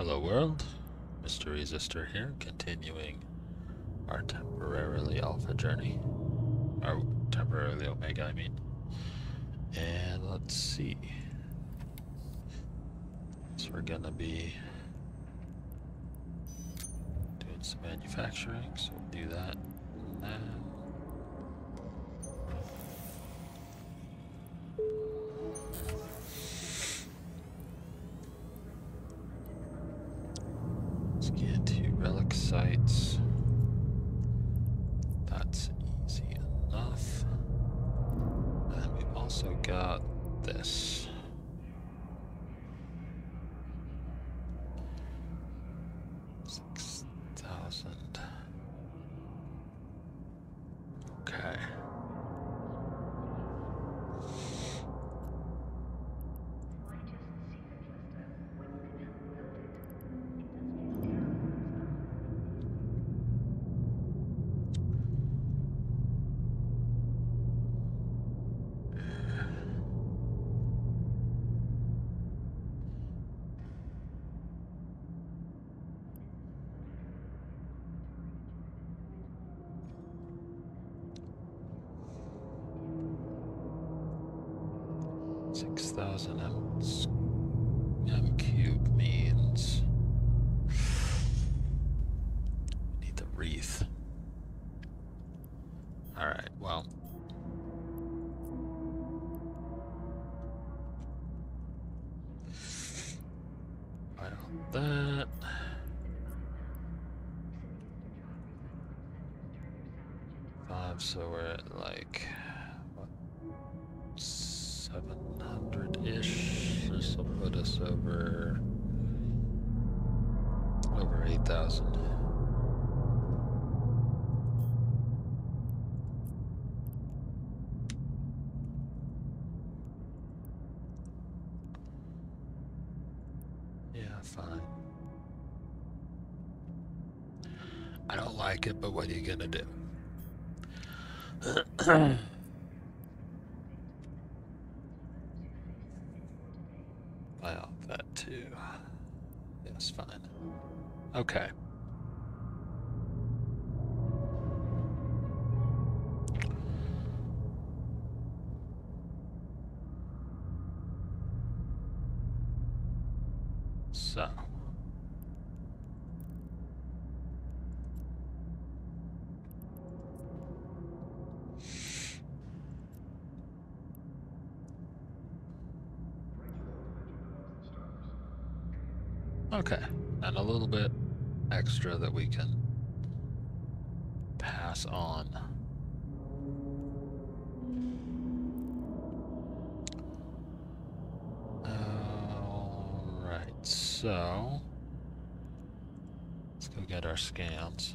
Hello world, Mr. Resistor here, continuing our temporarily alpha journey. Our temporarily omega, I mean. And let's see. So we're gonna be doing some manufacturing, so we'll do that now. 6,000 M, M cube means. I need the wreath. Alright, well. I don't that. Five, so we're at like. Thousand. Yeah, fine. I don't like it, but what are you gonna do? Okay. So. Okay, and a little bit extra that we can pass on. Alright, so let's go get our scans.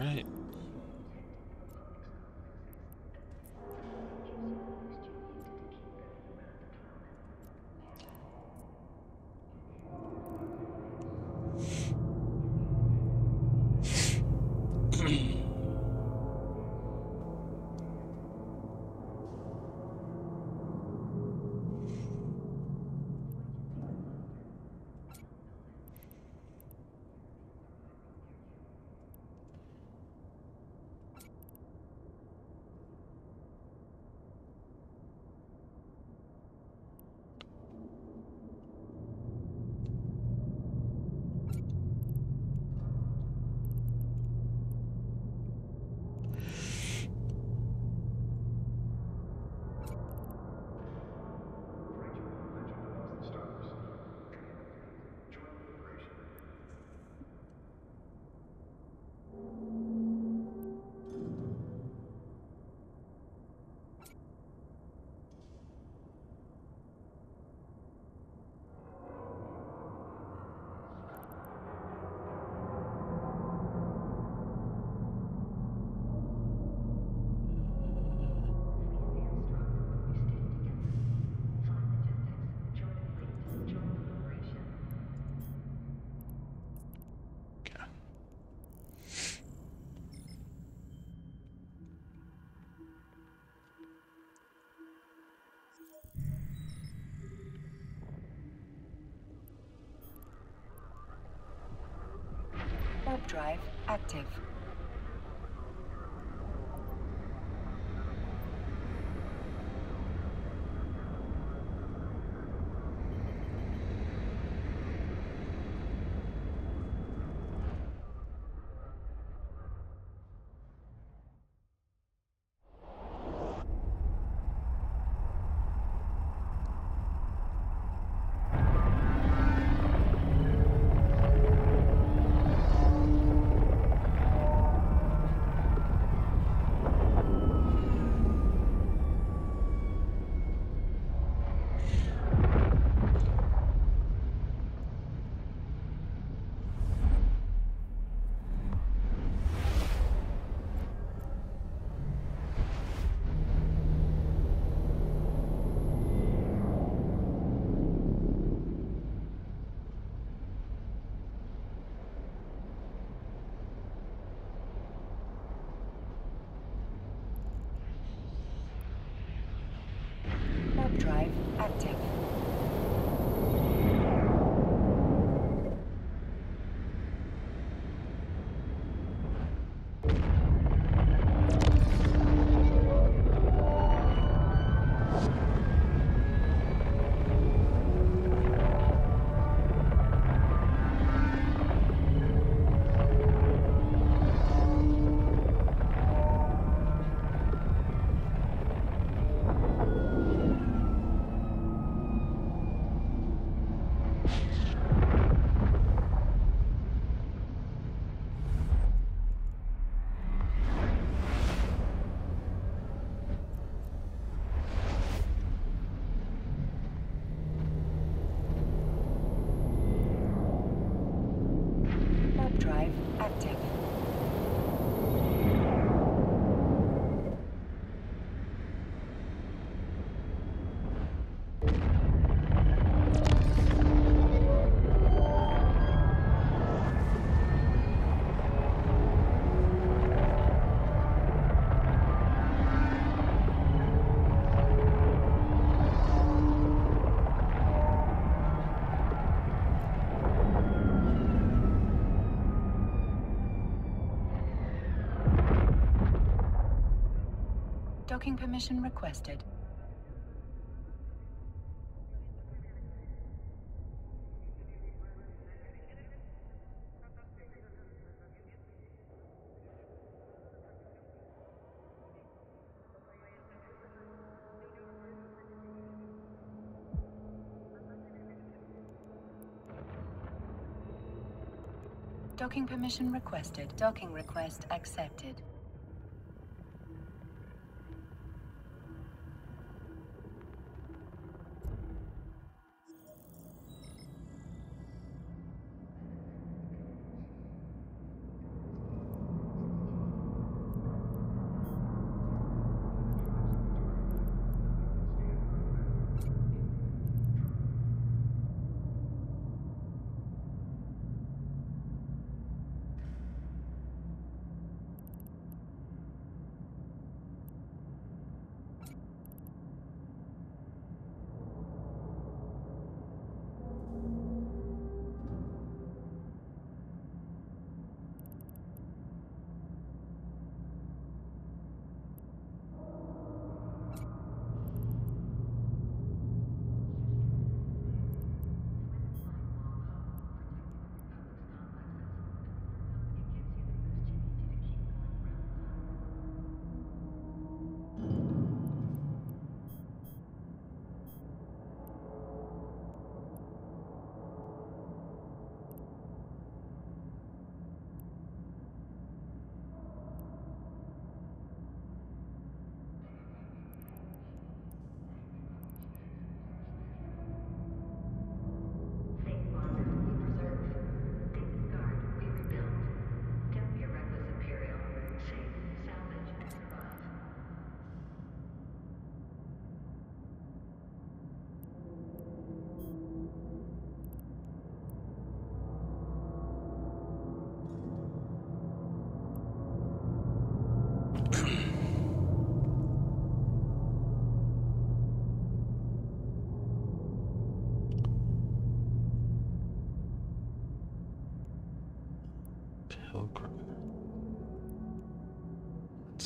Alright. Drive active. active. Docking permission requested. Docking permission requested. Docking request accepted.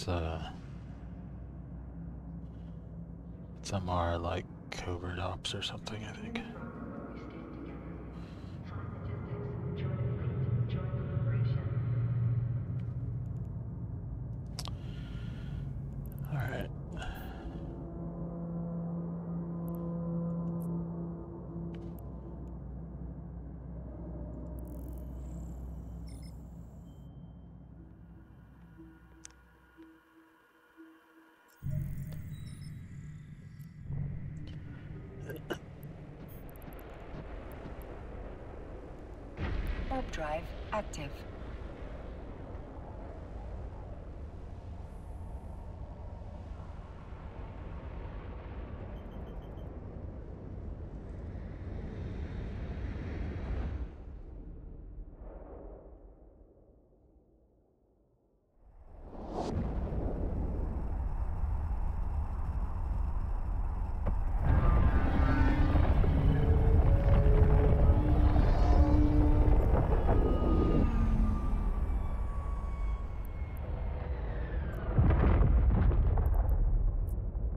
It's uh like covert ops or something, I think. Drive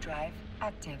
drive active.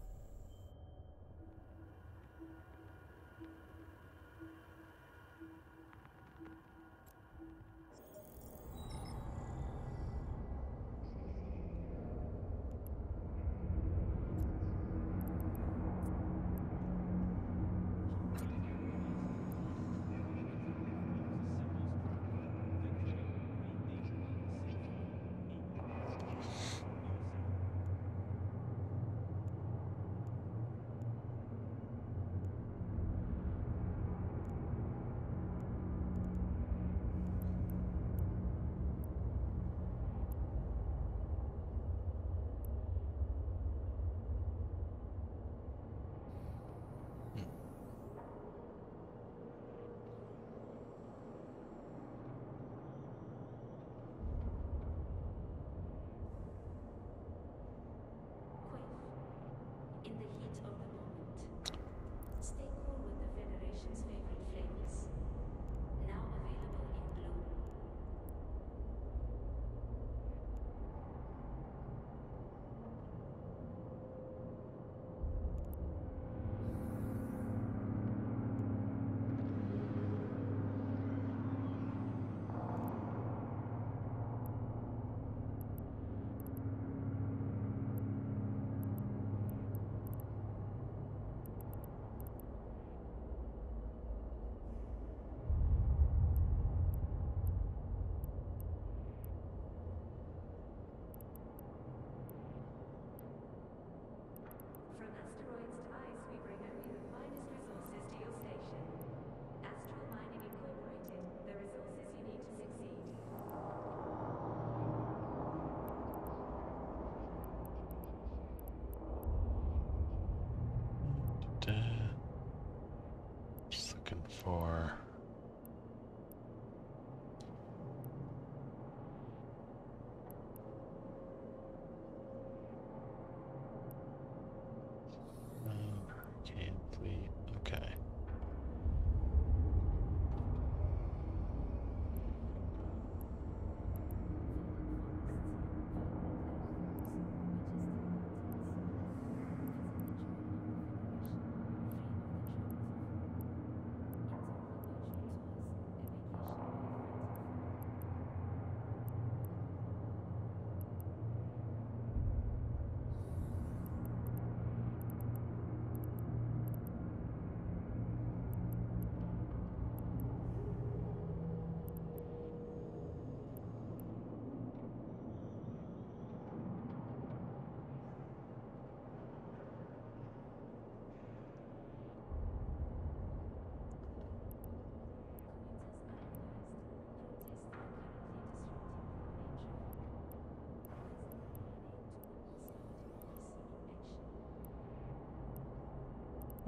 for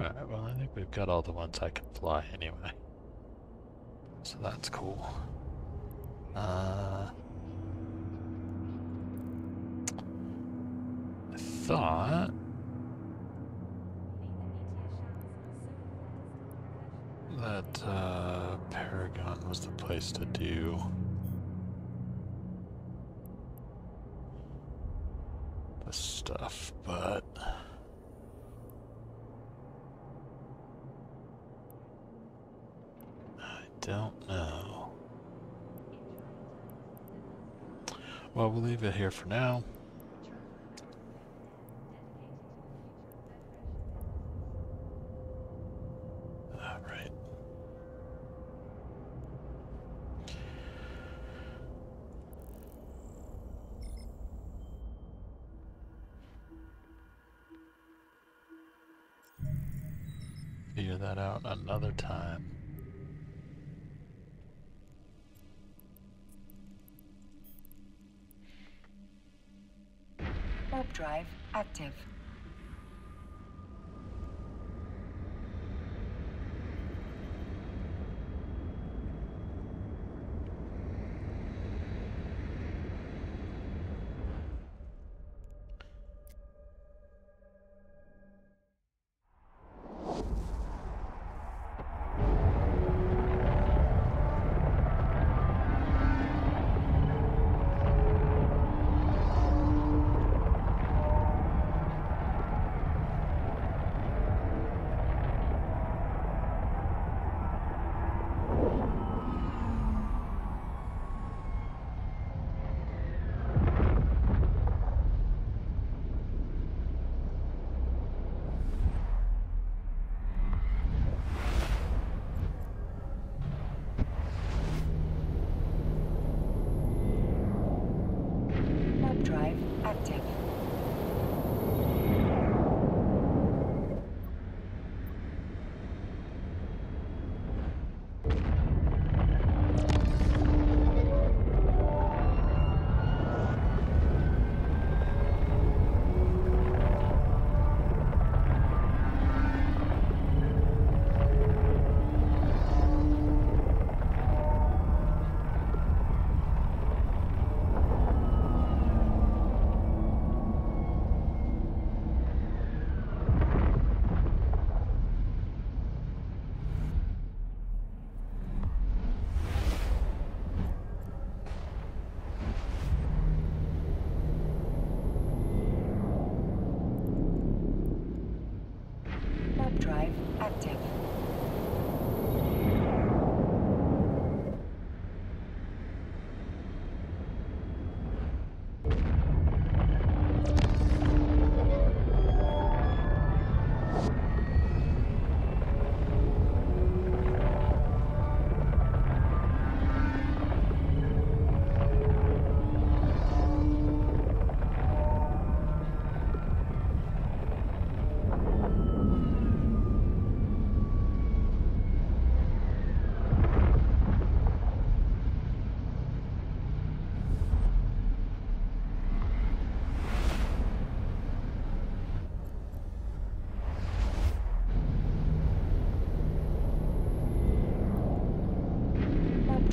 Alright, well, I think we've got all the ones I can fly anyway. So that's cool. Uh, I thought that uh, Paragon was the place to do. The stuff, but I don't know. Well, we'll leave it here for now. All right. Figure that out another time. Drive active.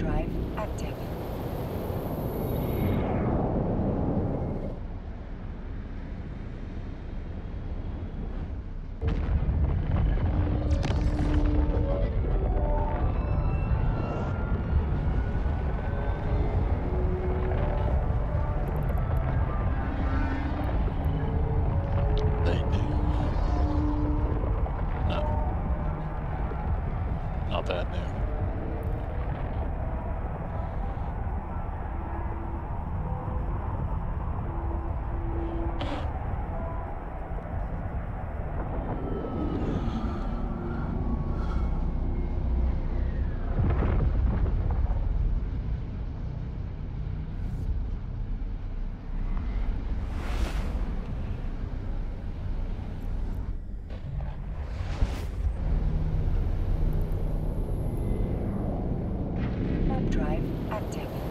drive active. active.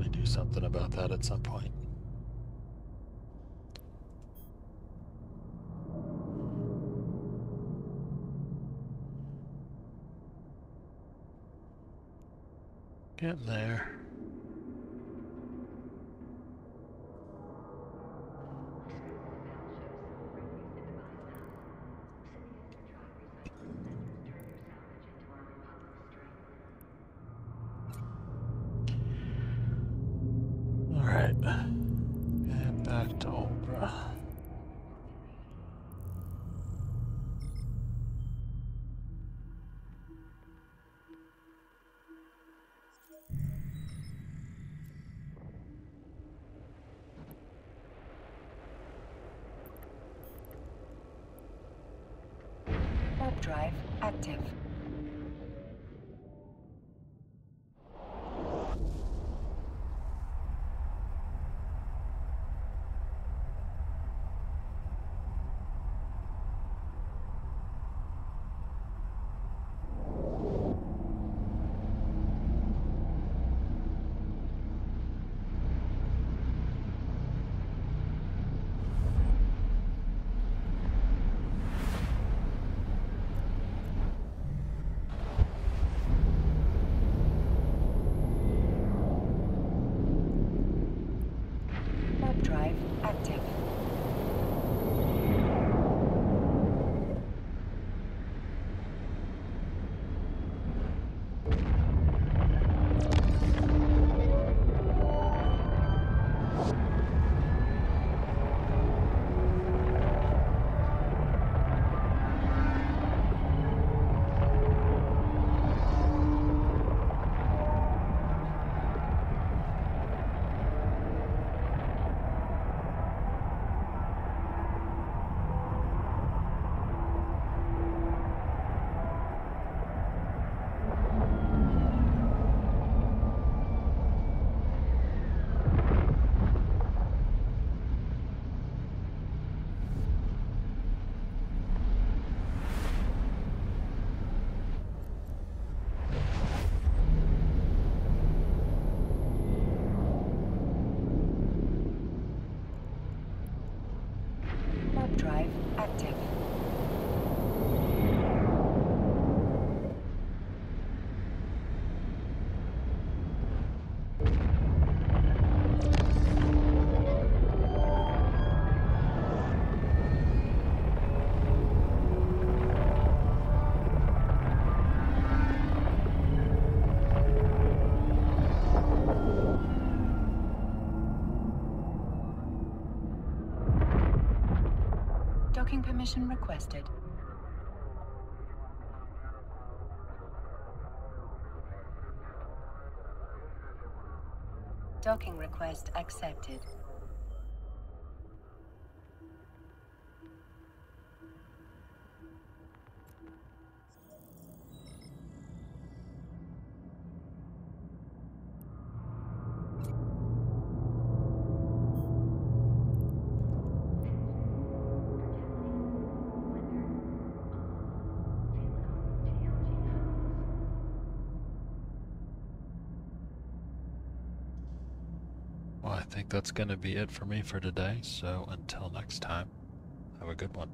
Probably do something about that at some point. Getting there. Drive active. Permission requested. Docking request accepted. That's going to be it for me for today. So until next time, have a good one.